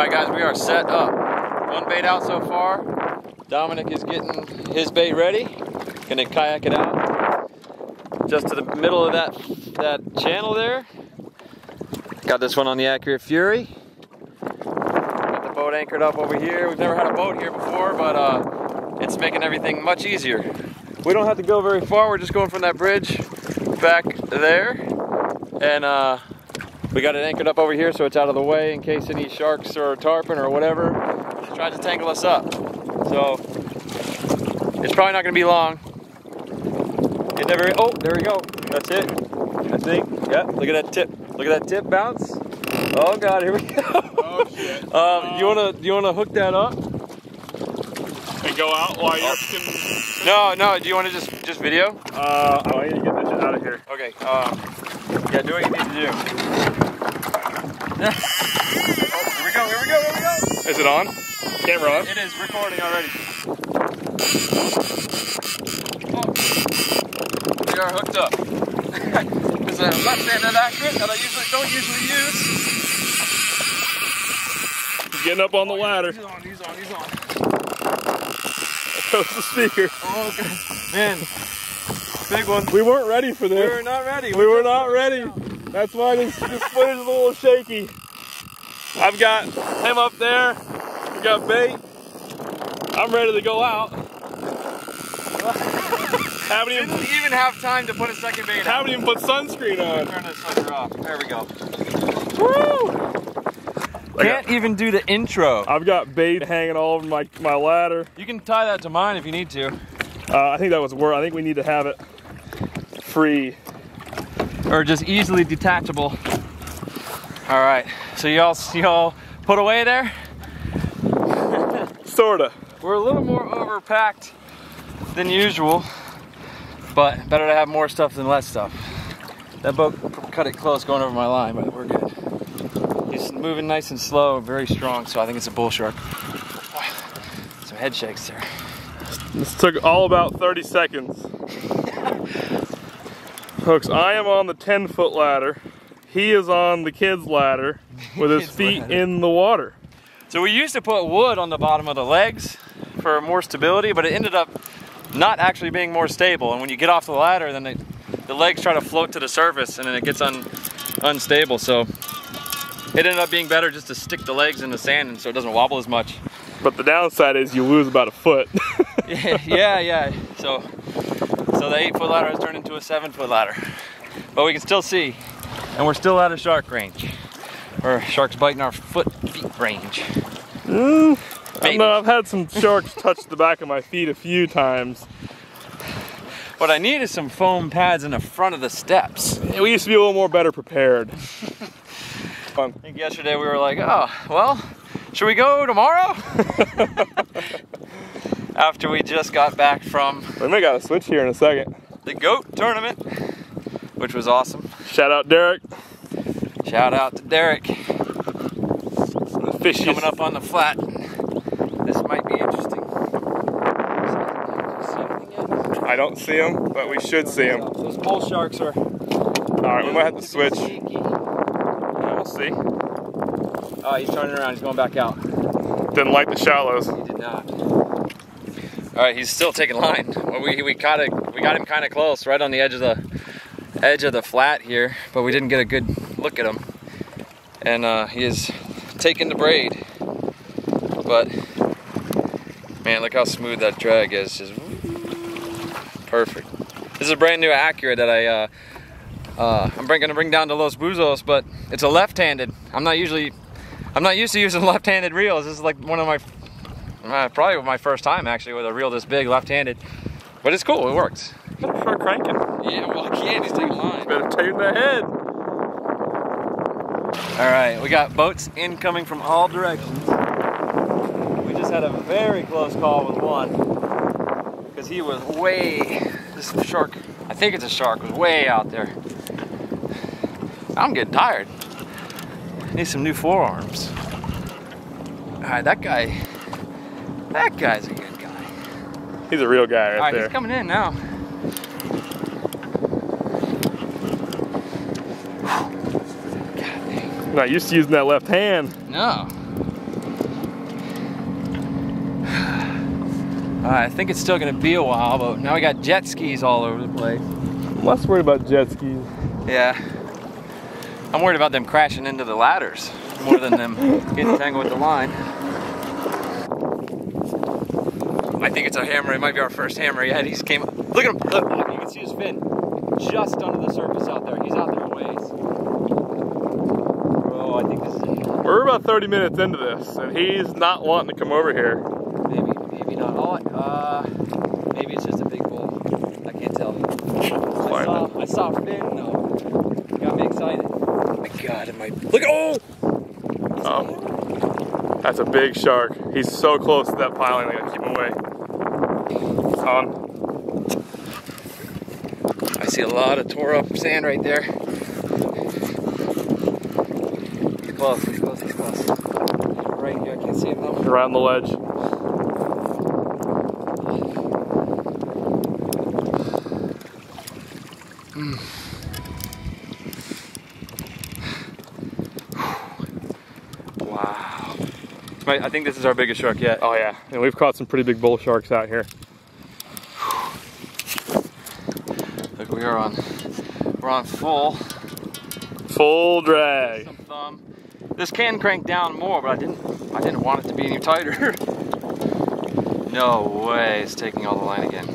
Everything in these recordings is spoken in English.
right, guys, we are set up. One bait out so far. Dominic is getting his bait ready. Gonna kayak it out. Just to the middle of that, that channel there. Got this one on the Accurate Fury. Got the boat anchored up over here. We've never had a boat here before, but uh, it's making everything much easier. We don't have to go very far. We're just going from that bridge back there. And uh, we got it anchored up over here so it's out of the way in case any sharks or tarpon or whatever tries to tangle us up. So it's probably not gonna be long. It never, oh, there we go. That's it, I think. Yeah, look at that tip. Look at that tip bounce. Oh God, here we go. Oh shit. Um, you wanna, you wanna hook that up? And go out while you're looking. No, no, do you wanna just, just video? Uh, oh, I need to get this out of here. Okay, um, yeah, do what you need to do. Oh, here we go, here we go, here we go. Is it on? Camera on? It is recording already. Oh, we are hooked up. it's a left-handed accurate that I usually don't usually use. He's getting up on the ladder. He's on, he's on, he's on. That was the speaker. Oh, God. Man, big one. We weren't ready for this. We this. were not ready. We were not ready. That's why this, this footage is a little shaky. I've got him up there. We got bait. I'm ready to go out. haven't even Didn't even have time to put a second bait out. haven't even put sunscreen on. Turn this sucker off. There we go. Woo! I Can't even do the intro. I've got bait hanging all over my, my ladder. You can tie that to mine if you need to. Uh, I think that was worth. I think we need to have it free. Or just easily detachable. All right, so y'all, y'all put away there. Sorta. We're a little more overpacked than usual, but better to have more stuff than less stuff. That boat cut it close going over my line, but we're good. He's moving nice and slow, very strong, so I think it's a bull shark. Some head shakes there. This took all about 30 seconds. Folks, I am on the 10 foot ladder. He is on the kid's ladder with his feet ladder. in the water. So we used to put wood on the bottom of the legs for more stability, but it ended up not actually being more stable. And when you get off the ladder, then it, the legs try to float to the surface and then it gets un, unstable. So it ended up being better just to stick the legs in the sand and so it doesn't wobble as much. But the downside is you lose about a foot. yeah, yeah, yeah. So, so the eight foot ladder has turned into a seven foot ladder. But we can still see, and we're still out of shark range. Or sharks biting our foot feet range. Mm, I know, I've had some sharks touch the back of my feet a few times. What I need is some foam pads in the front of the steps. We used to be a little more better prepared. Fun. I think yesterday we were like, oh, well, should we go tomorrow? After we just got back from We may got to switch here in a second. the GOAT tournament, which was awesome. Shout out Derek. Shout out to Derek The fishiest. coming up on the flat. This might be interesting. See anything yet? I don't see him, but we should see him. Those bull sharks are. All right, we might have to switch. Yeah, we'll see. Oh, he's turning around. He's going back out. Didn't like the shallows. He did not. All right, he's still taking line. We we got it. We got him kind of close, right on the edge of the edge of the flat here, but we didn't get a good look at him. And uh, he is taking the braid. But man, look how smooth that drag is. Just perfect. This is a brand new Accurate that I. Uh, uh, I'm bring, gonna bring down to Los Buzos, but it's a left-handed. I'm not usually, I'm not used to using left-handed reels. This is like one of my uh, probably my first time actually with a reel this big left-handed. But it's cool, it works. Start cranking. Yeah, well, I can't, he's taking line. Better tune the head. All right, we got boats incoming from all directions. We just had a very close call with one because he was way, this shark, I think it's a shark, was way out there. I'm getting tired. Need some new forearms. All right, that guy, that guy's a good guy. He's a real guy right, All right there. He's coming in now. Not used to using that left hand. No. I think it's still gonna be a while, but now we got jet skis all over the place. I'm less worried about jet skis. Yeah. I'm worried about them crashing into the ladders more than them getting tangled with the line. I think it's a hammer. It might be our first hammer yet. He's came. Look at him. Look, look, you can see his fin just under the surface out there. He's out there a ways. Oh, I think this is it. We're about 30 minutes into this, and he's not wanting to come over here. Maybe, maybe not. Oh, uh, maybe it's just a big bull. I can't tell. I Find saw, I saw fin though. Got me excited. Oh my God, it might. Look at oh. Um, that's a big shark. He's so close to that piling, I gotta keep him away. He's on. I see a lot of tore up sand right there. He's close, he's close, he's close. Right here, I can't see him though. Around the ledge. Wow. I think this is our biggest shark yet. Oh yeah, and we've caught some pretty big bull sharks out here. Look, we are on, we're on full. Full drag. Some thumb. This can crank down more, but I didn't, I didn't want it to be any tighter. no way, it's taking all the line again.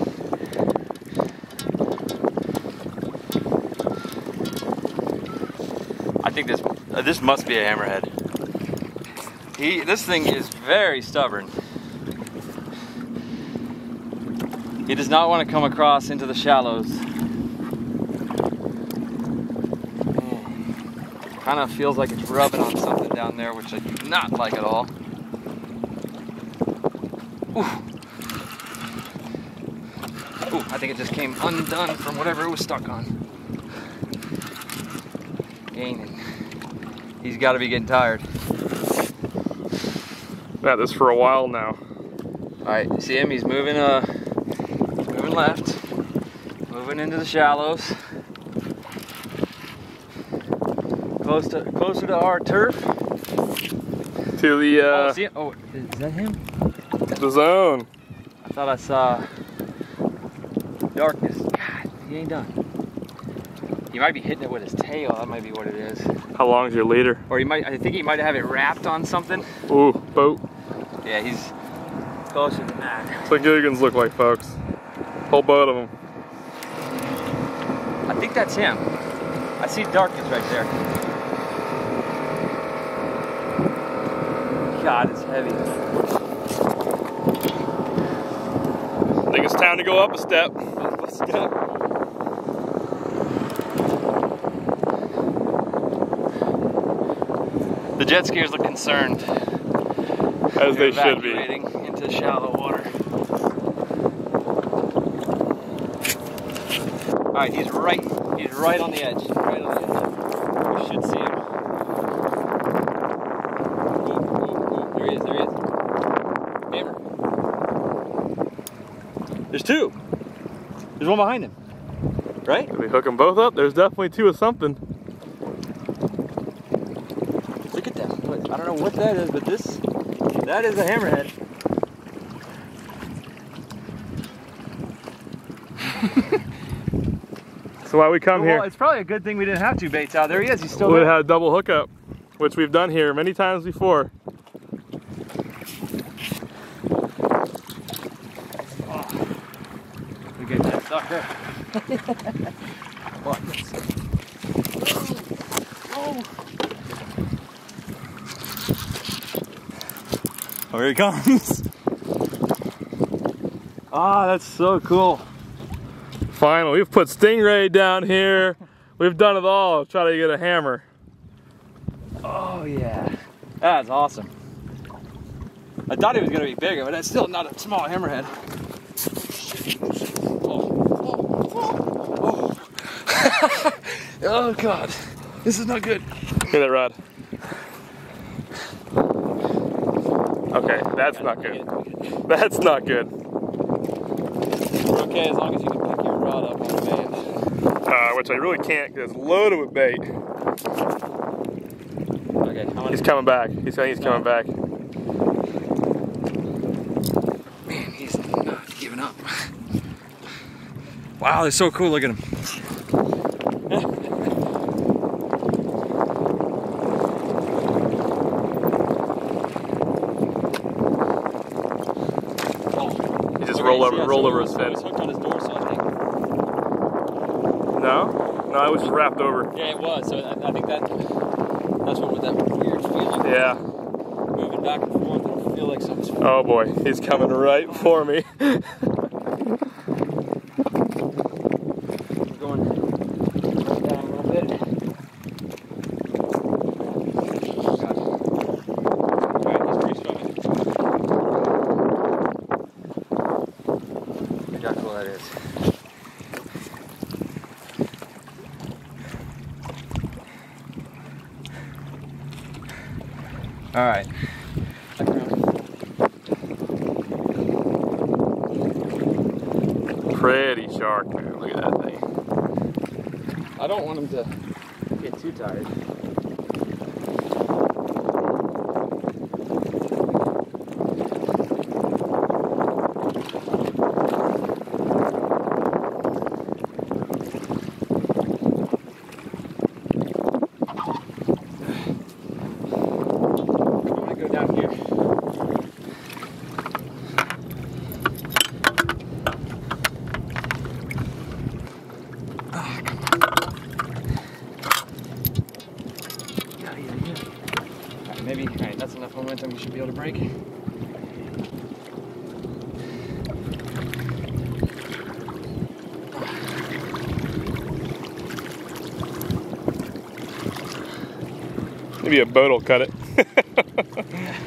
I think this, uh, this must be a hammerhead. He, this thing is very stubborn. He does not want to come across into the shallows. Kind of feels like it's rubbing on something down there, which I do not like at all. Ooh. Ooh, I think it just came undone from whatever it was stuck on. Gaining. He's got to be getting tired. Been at this for a while now. All right, see him? He's moving. Uh, moving left. Moving into the shallows. Close to closer to our turf. To the oh, uh, see? Oh, is that him? the zone. I thought I saw darkness. God, he ain't done. He might be hitting it with his tail. That might be what it is. How long is your leader? Or he might. I think he might have it wrapped on something. Ooh, boat. Yeah, he's closer than that. That's what Gilligan's look like, folks. Whole boat of them. I think that's him. I see darkness right there. God, it's heavy. I think it's time to go up a step. Let's go. The jet skiers look concerned. As they should be. evacuating into shallow water. All right, he's right. He's right on the edge. Right on the edge. We should see him. Ooh, ooh, ooh. There he is. There he is. Hammer. There's two. There's one behind him. Right? Did we hook them both up? There's definitely two of something. Look at that. I don't know what that is, but this that is a hammerhead. So why we come well, here? it's probably a good thing we didn't have two baits out. There he is. He's still We had a double hookup, which we've done here many times before. We get that sucker. What? Oh, here he comes. Ah, that's so cool. Finally, we've put stingray down here. We've done it all. Try to get a hammer. Oh yeah, that's awesome. I thought he was gonna be bigger, but that's still not a small hammerhead. oh. god, this is not good. Hear that rod? Okay, that's not good. That's not good. We're okay as long as you can pick your rod up on the band. Uh, which I really can't because it's loaded with bait. Okay, I'm gonna, He's coming back. He's saying he's coming back. man, he's not giving up. Wow, they're so cool. Look at them. He just rolled over, over his It was hooked on his dorsal, I think. No, no, it was just wrapped over. Yeah, it was. So I, I think that that's what with that weird feeling. Yeah. Moving back and forth, I feel like something's. Oh boy, he's coming right for me. We're going down a little bit. Got it. Alright, he's pretty strong. Look how cool that is. Alright. Pretty shark, man. Look at that thing. I don't want them to get too tired. I'm gonna go down here. Alright, maybe, alright, that's enough momentum, we should be able to break. Maybe a boat will cut it.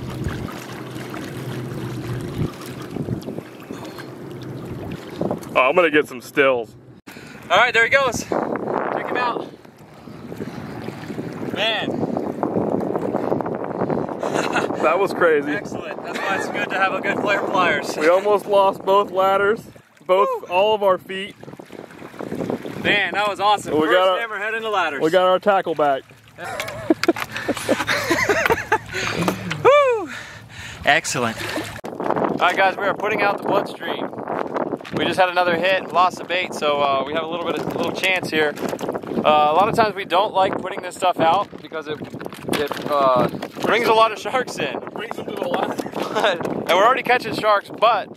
oh, I'm gonna get some stills. Alright, there he goes. Check him out. Man, That was crazy. excellent. That's why it's good to have a good player pliers. We almost lost both ladders, both all of our feet. Man, that was awesome. We First got our- hammerhead in the ladders. We got our tackle back. Woo! Excellent. All right, guys, we are putting out the bloodstream. We just had another hit and lost the bait, so uh, we have a little bit of a little chance here. Uh, a lot of times we don't like putting this stuff out because it it uh, brings a lot of sharks in, Brings them to the ladder. and we're already catching sharks, but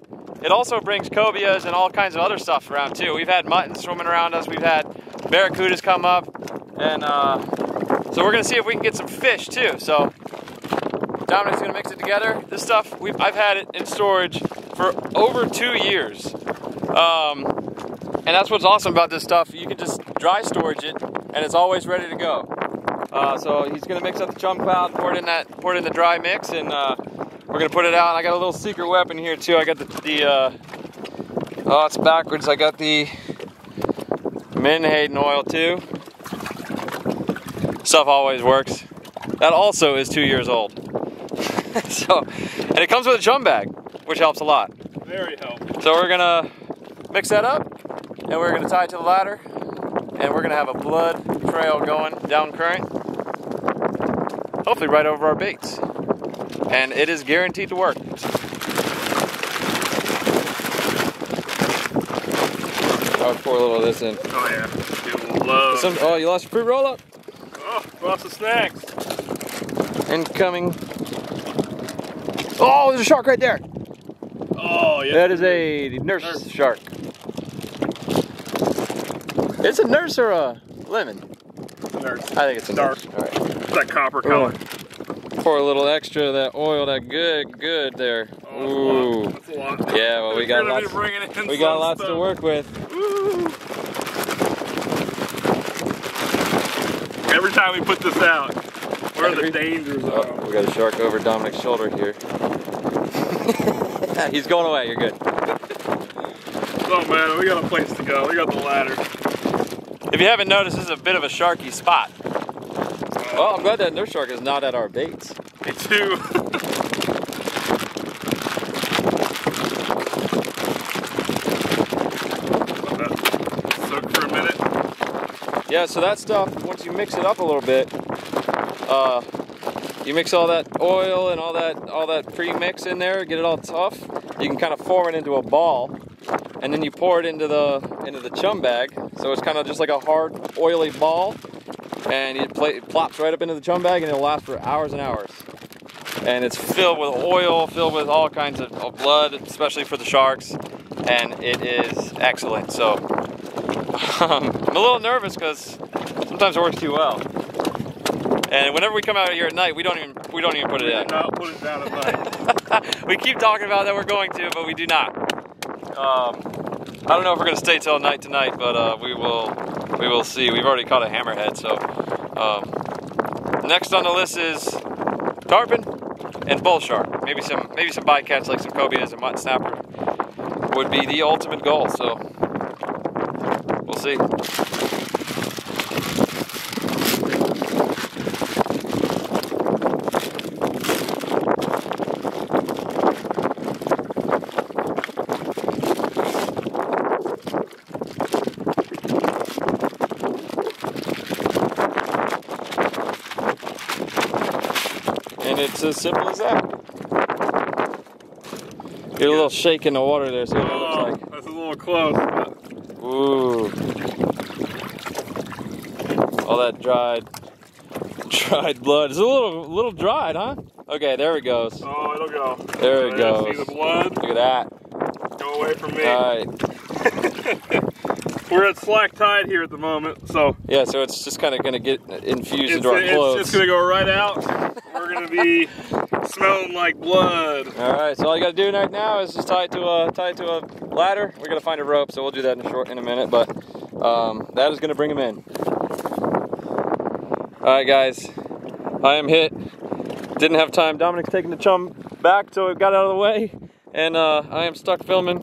it also brings cobias and all kinds of other stuff around too. We've had muttons swimming around us. We've had barracudas come up, and uh, so we're gonna see if we can get some fish too. So Dominic's gonna mix it together. This stuff I've had it in storage for over two years, um, and that's what's awesome about this stuff. You can just dry storage it, and it's always ready to go. Uh, so he's gonna mix up the chum cloud, pour it in that, pour it in the dry mix, and uh, we're gonna put it out. I got a little secret weapon here too. I got the, the uh, oh, it's backwards. I got the Menhaden oil too. Stuff always works. That also is two years old. so, and it comes with a chum bag, which helps a lot. Very helpful. So we're gonna mix that up, and we're gonna tie it to the ladder, and we're gonna have a blood trail going down current, hopefully right over our baits. And it is guaranteed to work. I'll pour a little of this in. Oh yeah. Love. Some, oh, you lost your fruit roll up? Lots of snacks. Incoming. Oh, there's a shark right there. Oh yeah. That is a nurse, Nurse. shark. It's a nurse or a lemon? Nurse. I think it's a Dark. nurse. All right. It's that copper color. Pour a little extra of that oil, that good, good there. Oh, Ooh. That's a lot. That's a lot. Yeah, well, we got lots. We got lots to work with. Woo. Every time we put this out, we're Every- the danger zone. Oh, we got a shark over Dominic's shoulder here. He's going away. You're good. Oh man, we got a place to go. We got the ladder. If you haven't noticed, this is a bit of a sharky spot. Well, I'm glad that nurse shark is not at our baits. Me too. Soak for a minute. Yeah, so that stuff, once you mix it up a little bit, uh, you mix all that oil and all that all that pre-mix in there, get it all tough. You can kind of form it into a ball, and then you pour it into the into the chum bag. So it's kind of just like a hard, oily ball, and it, play, it plops right up into the chum bag, and it'll last for hours and hours. And it's filled with oil, filled with all kinds of, of blood, especially for the sharks, and it is excellent. So I'm a little nervous because sometimes it works too well. And whenever we come out here at night, we don't even we don't even put it in. No, put it down at night. we keep talking about that we're going to, but we do not. Um, I don't know if we're gonna stay till night tonight, but uh, we will we will see. We've already caught a hammerhead, so um, next on the list is tarpon and bull shark. Maybe some maybe some bycatch like some cobias and mutton snapper would be the ultimate goal. So we'll see. And it's as simple as that. Get a little shake in the water there, see what it Oh, looks like. that's a little close. but Ooh. All that dried dried blood. It's a little little dried, huh? Okay, there it goes. Oh, it'll go. There it goes. See the blood? Look at that. Go away from me. Alright. We're at slack tide here at the moment, so Yeah, so it's just kind of going to get infused it's, into our it's clothes. just gonna go right out. We're gonna be smelling like blood. All right, so all you got to do right now is just tie it to a tie it to a ladder. We're gonna find a rope, so we'll do that in a short in a minute. But um, that is gonna bring him in. All right, guys, I am hit. Didn't have time. Dominic's taking the chum back, so it got out of the way, and uh, I am stuck filming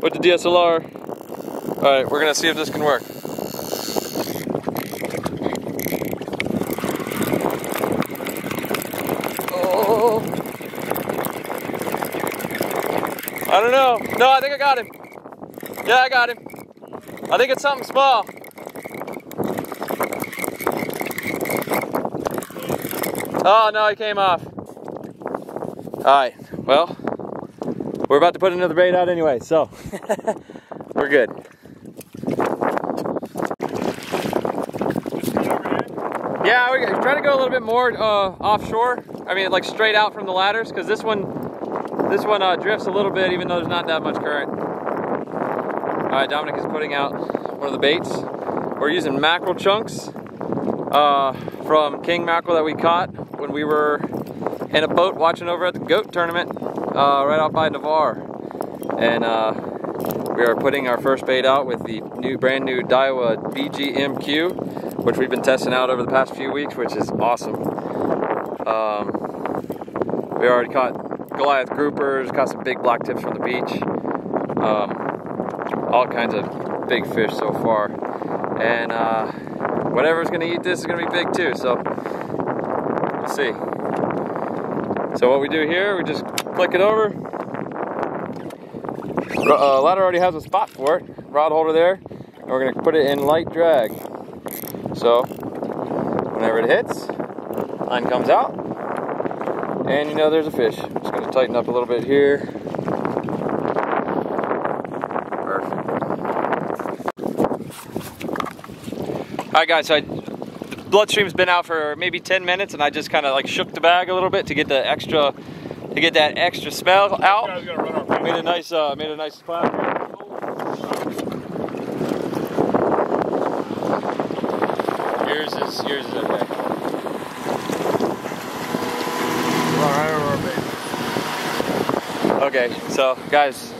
with the DSLR. All right, we're gonna see if this can work. Oh. I. No, I think I got him. Yeah, I got him. I think it's something small. Oh, no, he came off. All right, well, we're about to put another bait out anyway, so we're good. Yeah, we're trying to go a little bit more uh, offshore. I mean, like straight out from the ladders, because this one, this one uh, drifts a little bit, even though there's not that much current. All right, Dominic is putting out one of the baits. We're using mackerel chunks uh, from king mackerel that we caught when we were in a boat watching over at the goat tournament uh, right out by Navarre. And uh, we are putting our first bait out with the new, brand new Daiwa BGMQ, which we've been testing out over the past few weeks, which is awesome. Um, we already caught Goliath groupers, caught some big black tips from the beach, um, all kinds of big fish so far. And uh, whatever's gonna eat this is gonna be big too, so we'll see. So what we do here, we just click it over. Uh, ladder already has a spot for it, rod holder there, and we're gonna put it in light drag. So whenever it hits, line comes out, and you know there's a fish. Just gonna tighten up a little bit here. Perfect. All right, guys. So I, the bloodstream's been out for maybe 10 minutes, and I just kind of like shook the bag a little bit to get the extra, to get that extra smell out. Guys gotta run our bait. Made a nice, uh, made a nice spot. Yours is, yours is okay. Run right over our bait. Okay, so guys,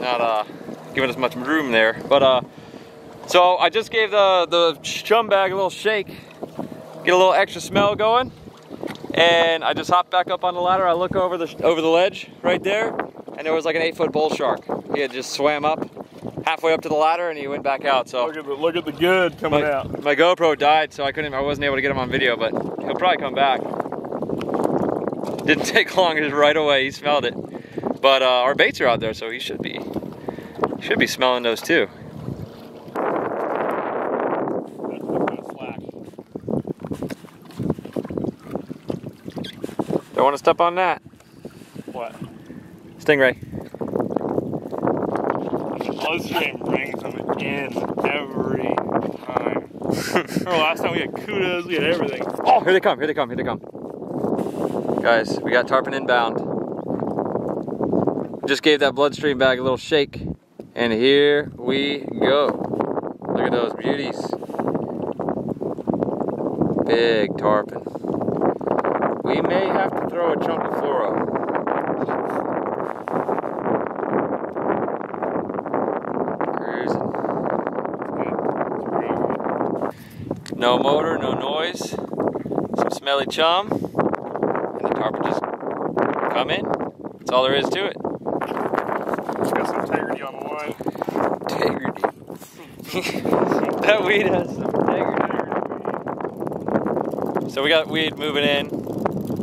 not uh, giving us much room there, but uh, so I just gave the the chum bag a little shake, get a little extra smell going, and I just hopped back up on the ladder. I look over the over the ledge right there, and there was like an eight foot bull shark. He had just swam up halfway up to the ladder, and he went back out. So Look at the look at the good coming my, out. my GoPro died, so I couldn't. I wasn't able to get him on video, but he'll probably come back. Didn't take long, just right away. He smelled it. But uh, our baits are out there, so he should be should be smelling those too. Don't want to step on that. What? Stingray. bloodstream brings them in every time. Remember last time we had kudas, we had everything. Oh, here they come, here they come, here they come. Guys, we got tarpon inbound. Just gave that bloodstream bag a little shake. And here we go. Look at those beauties. Big tarpon. We may have to throw a chunk of fluoro. Cruising. No motor, no noise. Some smelly chum. And the tarpon just come in. That's all there is to it. Got some integrity on the line. Integrity. that weed has some integrity. So we got weed moving in,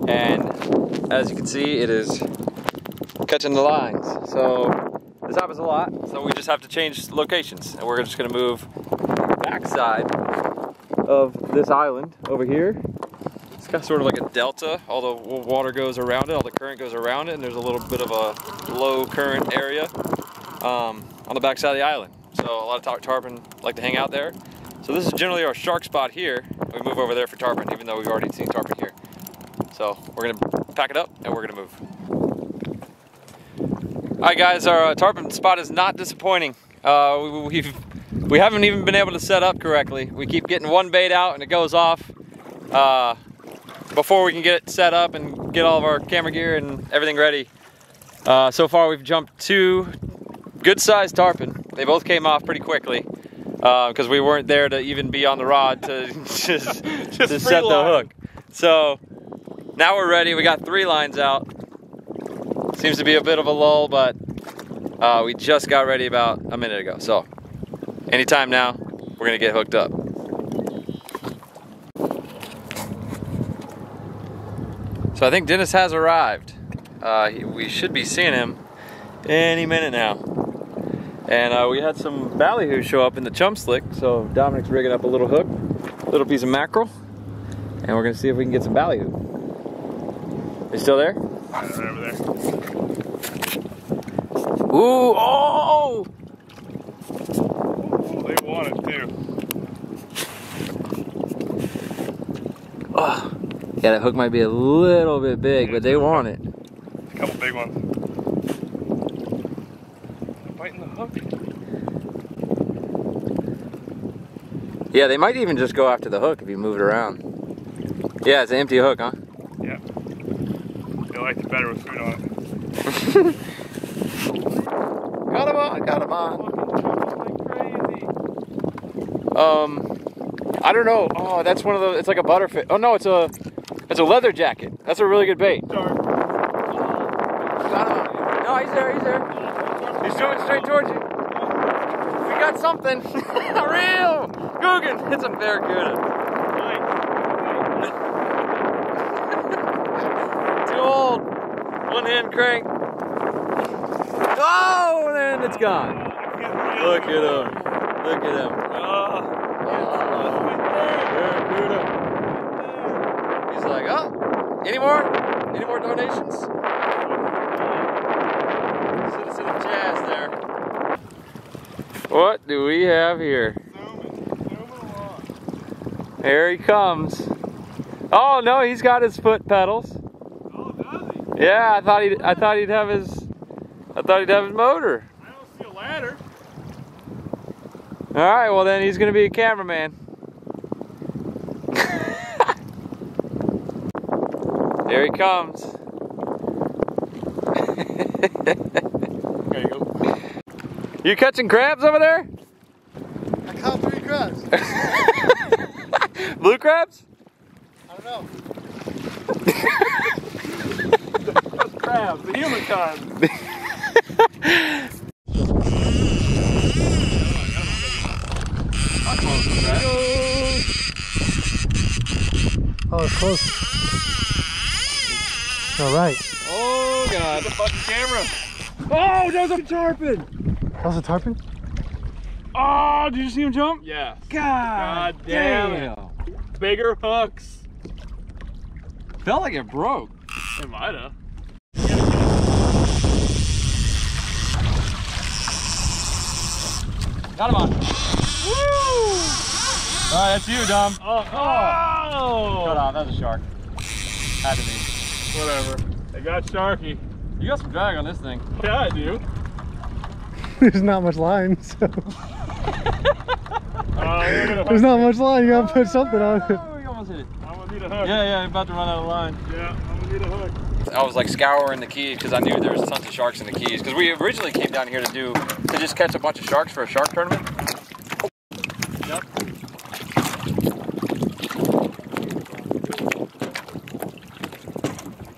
and as you can see, it is catching the lines. So this happens a lot. So we just have to change locations, and we're just gonna move backside of this island over here. Got sort of like a delta. All the water goes around it, all the current goes around it, and there's a little bit of a low current area um, on the backside of the island. So a lot of tarpon like to hang out there. So this is generally our shark spot here. We move over there for tarpon, even though we've already seen tarpon here. So we're gonna pack it up and we're gonna move. All right, guys, our uh, tarpon spot is not disappointing. Uh, we, we've we haven't even been able to set up correctly. We keep getting one bait out and it goes off uh, before we can get it set up and get all of our camera gear and everything ready. Uh, so far, we've jumped two good-sized tarpon. They both came off pretty quickly because we weren't there to even be on the rod to just, to set the hook. So now we're ready. We got three lines out. Seems to be a bit of a lull, but uh, we just got ready about a minute ago. So anytime now, we're gonna get hooked up. I think Denes has arrived. Uh, he- we should be seeing him any minute now. And uh, we had some ballyhoo show up in the chum slick, so Dominic's rigging up a little hook, little piece of mackerel, and we're gonna see if we can get some ballyhoo. You still there? Right over there. Ooh, oh! Ooh, they want it too. oh. Yeah, that hook might be a little bit big, but they want it. A couple big ones. They're biting the hook. Yeah, they might even just go after the hook if you move it around. Yeah, it's an empty hook, huh? Yeah. They like it better with food on it. Got him on, got him on. Fucking jumping like crazy. Um, I don't know. Oh, that's one of those. It's like a butterfish. Oh no, it's a, it's a leather jacket. That's a really good bait. Oh, got him. No, he's there. He's there. He's swimming straight towards you. We got something. Real Guggen. It's a good. Too old. One hand crank. Oh, and it's gone. Look at him. Look at him. Barracuda. He's like, oh, any more? Any more donations? Citizen of Jazz there. What do we have here? Here he comes. Oh no, he's got his foot pedals. Oh, does he? Yeah, I thought he'd I thought he'd have his I thought he'd have his motor. I don't see a ladder. Alright, well then he's gonna be a cameraman. There he comes. There you go. You catching crabs over there? I caught three crabs. Blue crabs? I don't know. Crabs, the human kind. Oh, it's close. All right. Oh god. The fucking camera. Oh, there's a tarpon! That was a tarpon? Oh, did you see him jump? Yeah. God, God damn it. Bigger hooks. Felt like it broke. It might have. Got him on. Woo! All right, that's you, Dom. Oh, oh! Cut off. That was a shark. Had to be. Whatever. I got Sharky. You got some drag on this thing. Yeah, I do. There's not much line, so Uh, there's not much line. You gotta put something on it. Oh, we almost hit it. I'm gonna need a hook. Yeah, yeah, I'm about to run out of line. Yeah, I'm gonna need a hook. I was like scouring the keys because I knew there was tons of sharks in the keys. Because we originally came down here to do to just catch a bunch of sharks for a shark tournament. Yep.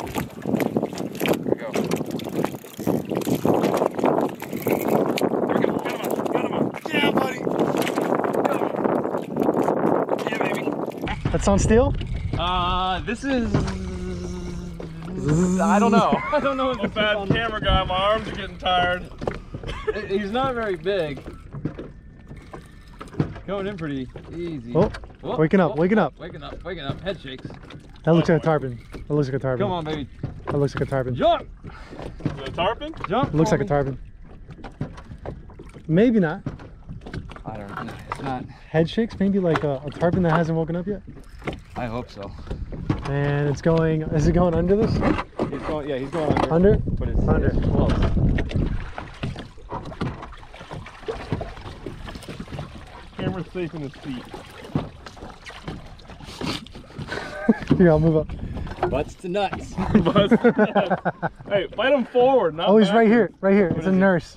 Here we go. There we go. Got him on. Got him on. Yeah, buddy. Yeah, baby. That's on steel? Uh, this is. I don't know. I don't know. I'm a bad camera guy. My arms are getting tired. He's not very big. Going in pretty easy. Oh, Whoop, waking up, whoop, waking up. Waking up, waking up. Head shakes. that looks Oh, like a tarpon. That looks like a tarpon. Come on, baby. That looks like a tarpon. Jump! Is it a tarpon? Jump! Looks for like a tarpon. Maybe not. I don't know. It's not. Head shakes, maybe like a, a tarpon that hasn't woken up yet. I hope so. And it's going, is it going under this? He's going. Yeah, he's going under. Under? But it's Under. It's close. Camera's safe in the seat. Here, I'll move up. Butts to nuts. Bust. hey, fight him forward, not Oh, he's right here, right here. It's a he?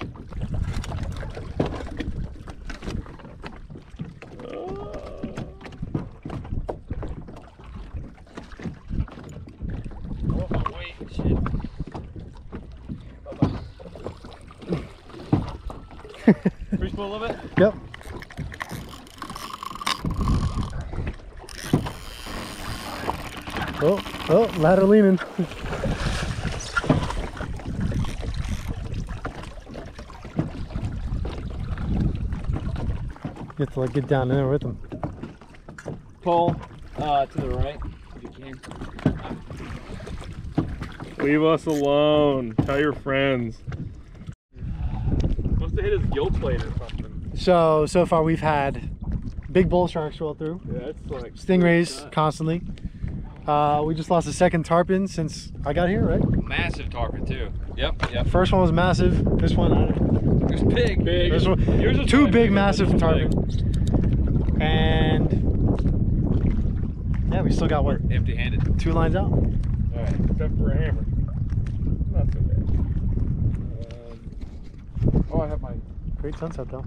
Reach a little bit. Yep. Oh, oh, ladder leaning. You have to like get down there with them. Pull uh, to the right if you can. Leave us alone. Tell your friends. Must have hit his gill plate or something. So, so far we've had big bull sharks roll through, Yeah, it's like stingrays constantly. Uh, we just lost a second tarpon since I got here, right? Massive tarpon too. Yep, yep. First one was massive. This one, I don't It was big. big. This one, Yours is two big, big. massive This is tarpon. And yeah, we still got what? Empty-handed. Two lines out. All right, except for a hammer. Not so bad. Um, Oh, I have my. Great sunset though.